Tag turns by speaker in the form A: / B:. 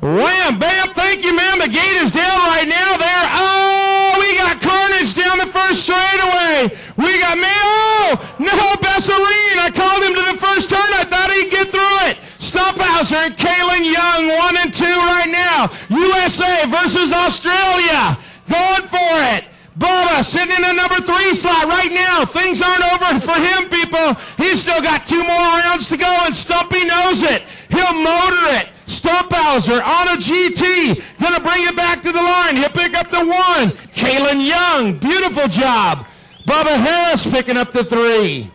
A: Wham, bam, thank you, ma'am. The gate is down right now there. Oh, we got carnage down the first straightaway. We got me. Oh, no, Besserine. I called him to the first turn. I thought he'd get through it. Stumpfhauser and Khalen Young, one and two right now. USA versus Australia. Going for it. Bubba sitting in the number three slot right now. Things aren't over for him, people. He's still got two more rounds to go, and Stumpy knows it. He'll motor it. Stumpfhauser on a GT. Gonna bring it back to the line. He'll pick up the one. Khalen Young, beautiful job. Bubba Harris picking up the three.